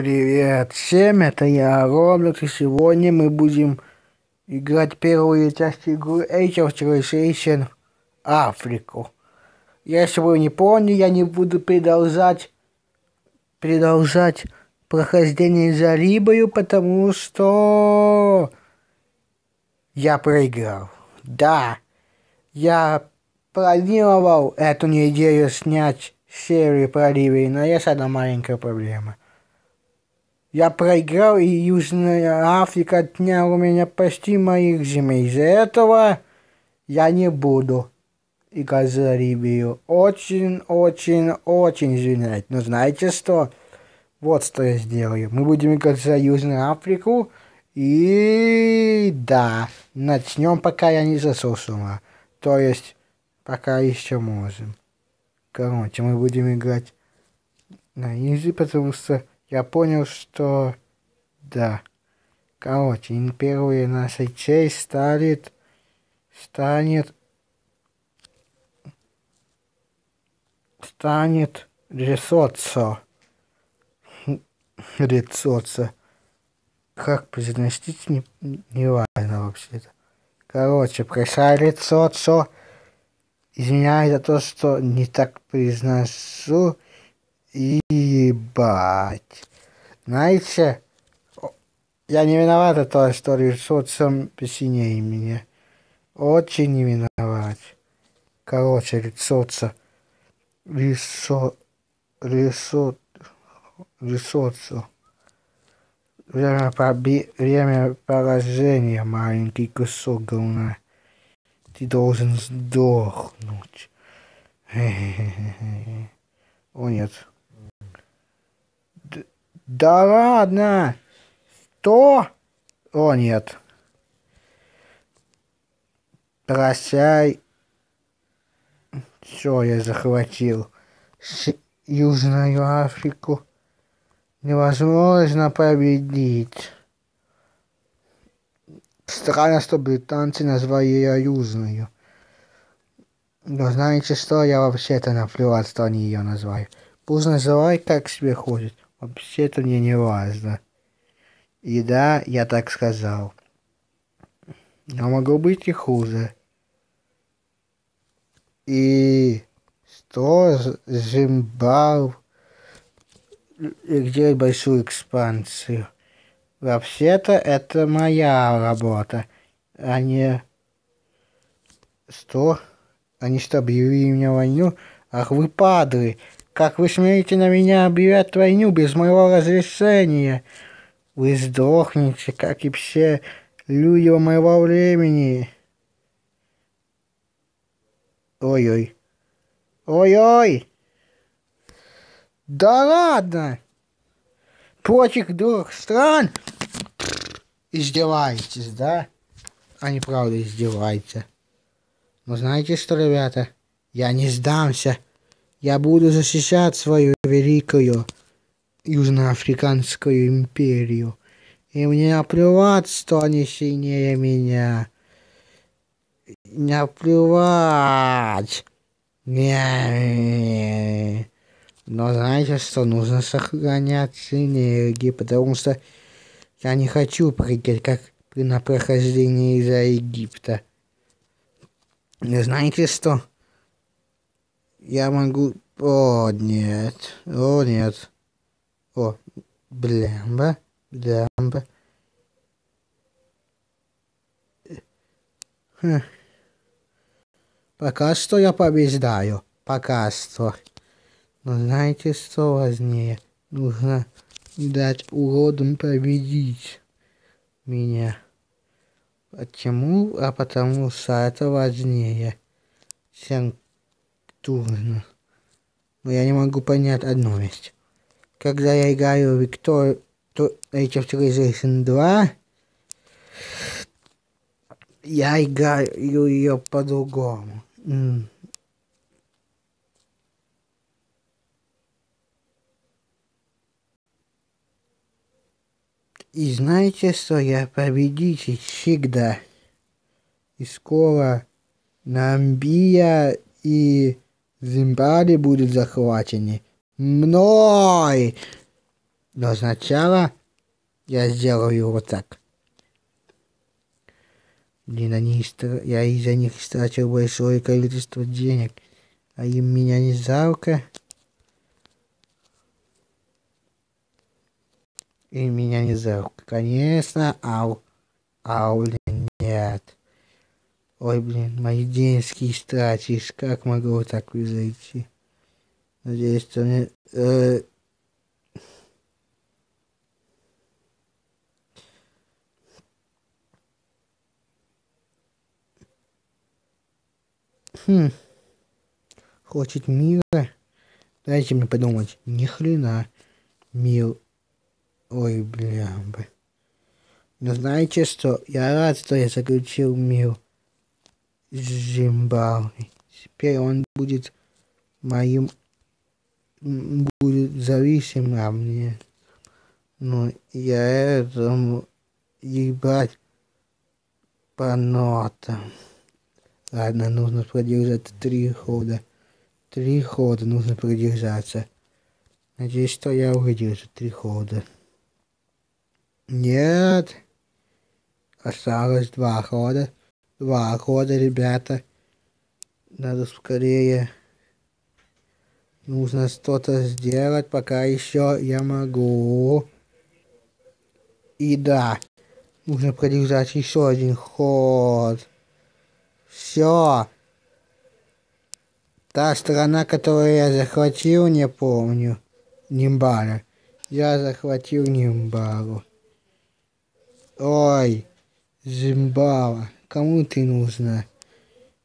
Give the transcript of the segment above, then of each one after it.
Привет всем, это я Роберт, и сегодня мы будем играть первую часть игры Age of Civilization Африку. Если вы не поняли, я не буду продолжать, продолжать прохождение за Либою, потому что я проиграл. Да, я планировал эту неделю снять серию про Ливию, но есть одна маленькая проблема. Я проиграл, и Южная Африка отняла у меня почти моих земель. Из-за этого я не буду играть за Ливию. Очень, очень, очень извиняюсь. Но знаете что? Вот что я сделаю. Мы будем играть за Южную Африку. И да, начнем, пока я не ума. То есть, пока еще можем. Короче, мы будем играть на изи, потому что я понял, что да. Короче, первая наша часть станет, станет, станет рисоцо. Рисоцо. Как произносить, не, не важно вообще-то. Короче, пришла рисоцо. Извиняюсь за то, что не так произношу. Ебать. Знаете, я не виноват в том, что лицо посинее меня. Очень не виноват. Короче, лицо лицо лицо лицо время, поби... время поражения, маленький кусок говна. Ты должен сдохнуть. О нет. Да ладно! Что? О, нет. Прощай. Все, я захватил С Южную Африку. Невозможно победить. Странно, что британцы назвали ее Южную. Но знаете что, я вообще-то наплевать, что они ее назвали. Пусть называй, как себе ходит. Вообще-то мне не важно. И да, я так сказал. Но могу быть и хуже. И что Зимбабве делать большую экспансию. Вообще-то это моя работа, а не... Что? Они что, объявили мне войну? Ах вы падры! Как вы смеете на меня объявлять войну без моего разрешения? Вы сдохнете, как и все люди моего времени. Ой-ой. Ой-ой. Да ладно. Против двух стран издеваетесь, да? Они правда издеваются. Но знаете что, ребята? Я не сдамся. Я буду защищать свою великую Южноафриканскую империю. И мне наплевать, что они сильнее меня. Наплевать. Не. Но знаете что, нужно сохранять энергии, потому что я не хочу прыгать, как на прохождении из-за Египта. Знаете что? Я могу... О, нет. О, нет. О, блямба. Блямба. Хм. Пока что я побеждаю. Пока что. Но знаете, что важнее? Нужно дать уродам победить меня. Почему? А потому что это важнее, чем трудно. Но я не могу понять одну вещь. Когда я играю в Victor Age of Civilization 2, я играю ее по-другому. И знаете что, я победитель всегда. И скоро Намбия и Зимбабве будут захвачены мной. Но сначала я сделаю вот так. Блин, они истра... я из-за них истратил большое количество денег. А им меня не жалко. И меня не жалко. Конечно, ау. Ау, нет. Ой, блин, мои денежки истратишь. Как могло так произойти? Надеюсь, что мне... Э... Хм. Хочет мира? Дайте мне подумать. Ни хрена. Мир. Ой, бля. Но знаете что? Я рад, что я заключил мир Зимбабве. Теперь он будет моим будет зависим от мне. Но я этому ебать по нотам. Ладно, нужно продержать три хода. Три хода нужно продержаться. Надеюсь, что я выдержу три хода. Нет. Осталось два хода. Два хода, ребята. Надо скорее. Нужно что-то сделать, пока еще я могу. И да, нужно продержать еще один ход. Все. Та страна, которую я захватил, не помню. Нимбара. Я захватил Нимбару. Ой, Зимбава, кому ты нужна?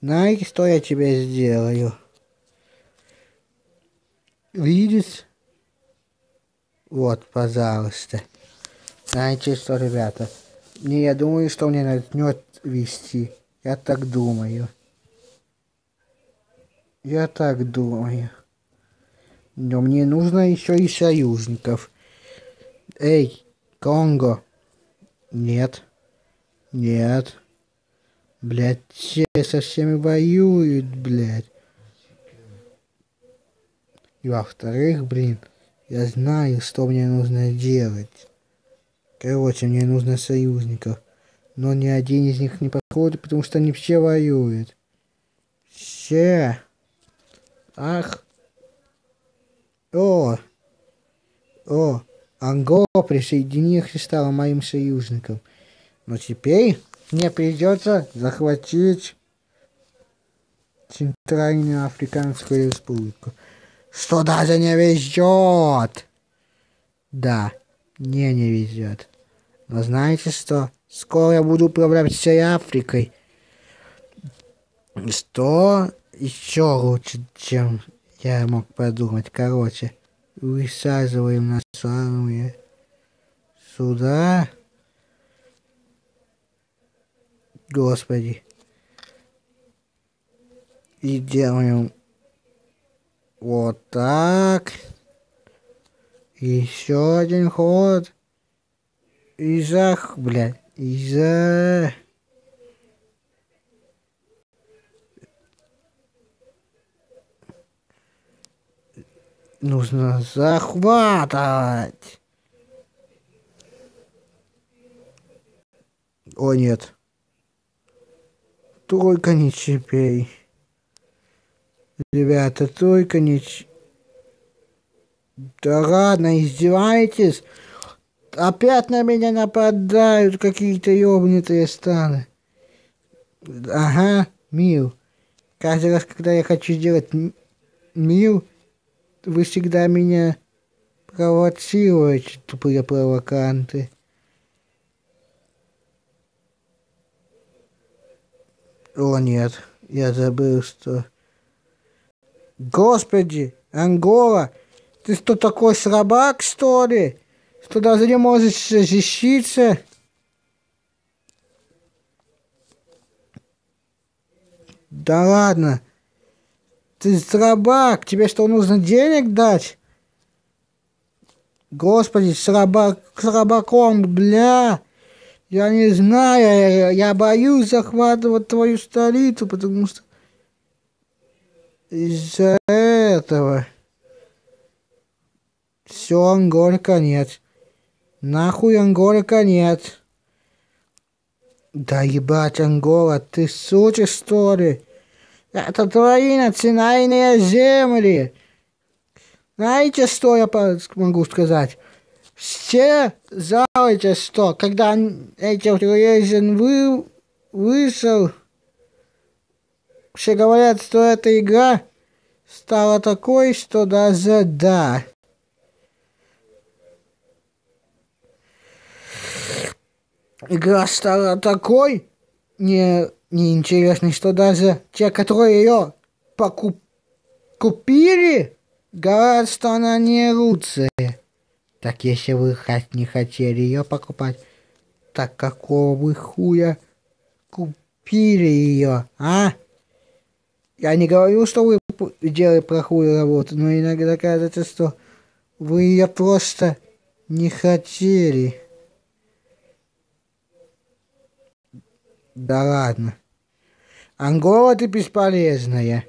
Знаете, что я тебе сделаю? Видишь? Вот, пожалуйста. Знаете что, ребята? Мне, я думаю, что мне начнет вести. Я так думаю. Я так думаю. Но мне нужно еще и союзников. Эй, Конго. Нет. Нет. Блядь, все со всеми воюют, блядь. И во-вторых, блин, я знаю, что мне нужно делать. Короче, мне нужно союзников. Но ни один из них не подходит, потому что они все воюют. Все. Ах. О. О. Ангола присоединилась и стала моим союзником. Но теперь мне придется захватить Центральную Африканскую Республику. Что даже не везет. Да, мне не везет. Но знаете что? Скоро я буду управлять всей Африкой. Что еще лучше, чем я мог подумать. Короче, высаживаем нашу армию сюда. Господи. И делаем вот так. Еще один ход. И зах, блядь. И за... Нужно захватывать. О, нет. Только не чипей. Ребята, только не... Да ладно, издеваетесь? Опять на меня нападают какие-то ёбнутые станы. Ага, мил. Каждый раз, когда я хочу сделать мил, вы всегда меня провоцируете, тупые провоканты. О нет, я забыл, что... Господи, Ангола, ты что такой слабак, что ли? Что даже не можешь защититься? Да ладно. Ты слабак, тебе что, нужно денег дать? Господи, слабак, слабаком, бля. Я не знаю, я, боюсь захватывать твою столицу, потому что из-за этого Все, Анголе конец. Нахуй Анголе конец. Да ебать, Ангола, ты сучишь, что ли? Это твои национальные земли. Знаете, что я могу сказать? Все знаете, что когда эти Resident вы, вышел, все говорят, что эта игра стала такой, что даже да. Игра стала такой не, неинтересной, что даже те, которые ее покуп, купили, говорят, что она не лучшая. Так если вы не хотели ее покупать, так какого вы хуя купили ее, а? Я не говорю, что вы делали плохую работу, но иногда кажется, что вы ее просто не хотели. Да ладно. Ангола ты бесполезная.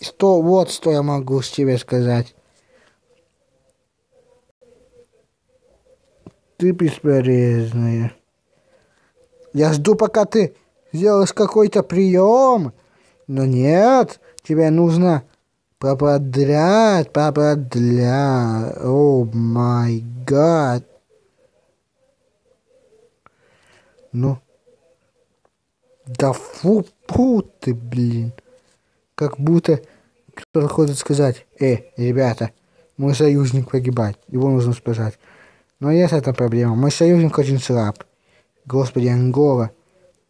Что, вот что я могу тебе сказать. Ты бесполезная. Я жду, пока ты сделаешь какой-то прием. Но нет, тебе нужно поподряд, поподряд. О май гад. Ну. Да фу, фу ты, блин. Как будто кто-то хочет сказать, э, ребята, мой союзник погибает, его нужно спасать. Но есть эта проблема, мой союзник очень слаб. Господи, Ангола,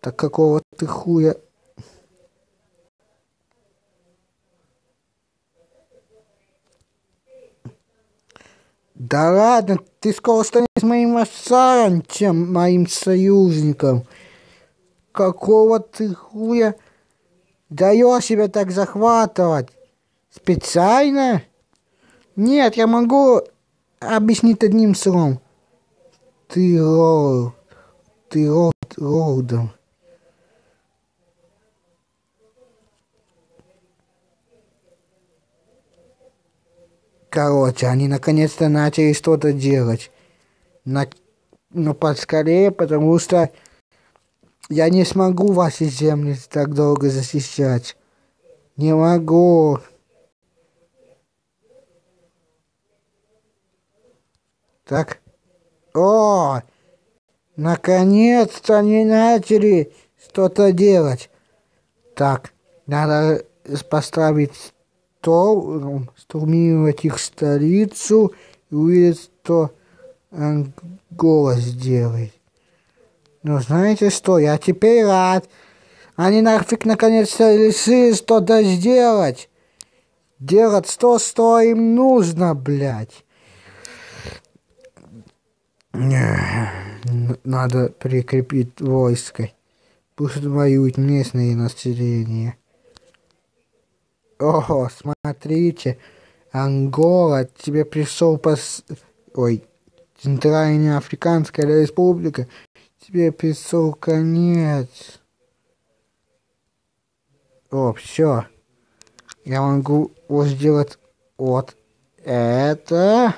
так какого ты хуя Да ладно, ты скоро станешь моим вассалом, чем моим союзником. Какого ты хуя даешь себя так захватывать? Специально? Нет, я могу объяснить одним словом. Ты род, ты род, родом. Короче, они наконец-то начали что-то делать. На... Ну, поскорее, потому что я не смогу ваши земли так долго защищать. Не могу. Так. О! Наконец-то они начали что-то делать. Так, надо поставить стол, штурмировать их столицу и увидеть, что Ангола сделает. Но знаете что, я теперь рад. Они нафиг наконец-то решили что-то сделать. Делать то, что им нужно, блядь. Надо прикрепить войско. Пусть воюют местные населения. О, смотрите, Ангола, тебе пришел пос... Ой, Центральная Африканская Республика, тебе пришел конец. О, все. Я могу сделать вот это.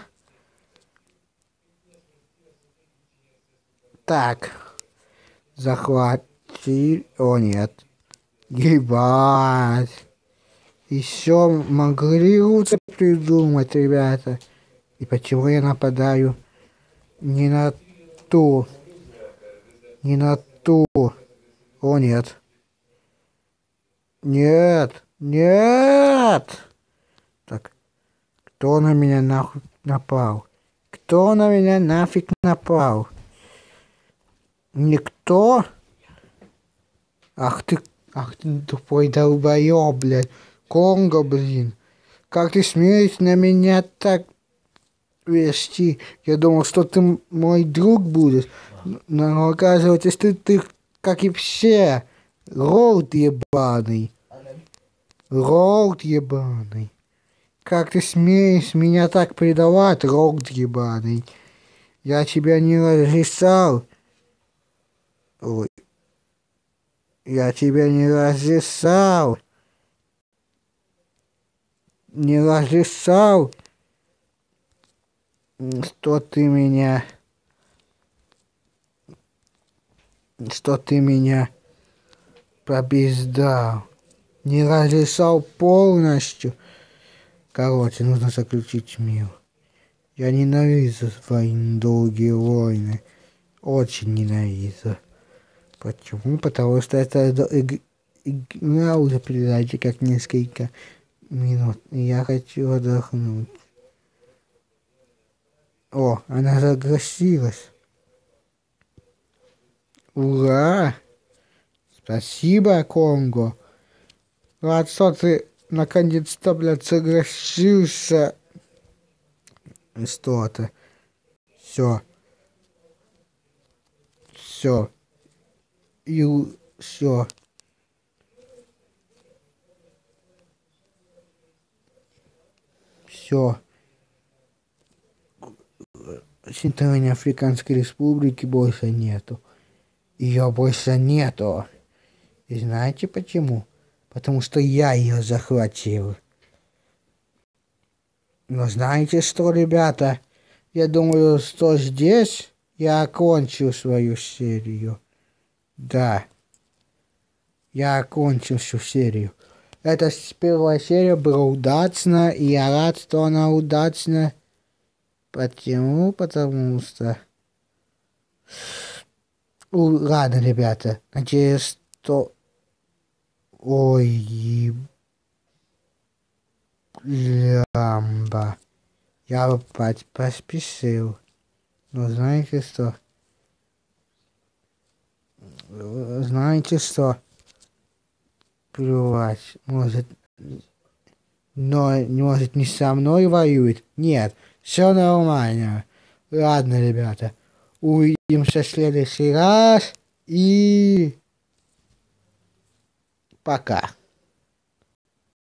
Так. Захватили. О, нет. Ебать. Еще могли лучше придумать, ребята. И почему я нападаю не на ту, не на ту. О, нет. Нет, нет. Так, кто на меня нахуй напал? Кто на меня нафиг напал? Никто? Ах ты, ах ты тупой долбоёб, блядь. Конго, блин. Как ты смеешь на меня так вести? Я думал, что ты мой друг будешь. Но оказывается, что ты, как и все, рот ебаный. Рот ебаный. Как ты смеешь меня так предавать, рот ебаный? Я тебя не разрешал. Ой. Я тебя не разрешал не разрешал что ты меня... Что ты меня побездал. Не разрешал полностью. Короче, нужно заключить мир. Я ненавижу свои долгие войны. Очень ненавижу. Почему? Потому что это игра уже, передача как несколько минут. Я хочу отдохнуть. О, она загрузилась. Ура! Спасибо, Конго. Рад, что ты наконец-то, блядь, согласился. Что-то. Все. Все. И все. Все. Центральной Африканской Республики больше нету. Ее больше нету. И знаете почему? Потому что я ее захватил. Но знаете что, ребята? Я думаю, что здесь я окончил свою серию. Да. Я окончил всю серию. Эта первая серия была удачна, и я рад, что она удачна. Почему? Потому что... У, ладно, ребята. Надеюсь, что... Ой... Лямба. Я опять поспешил. Но знаете что? Знаете что? Плевать. Может... Но, может, не со мной воюет? Нет. Все нормально. Ладно, ребята. Увидимся в следующий раз. И пока.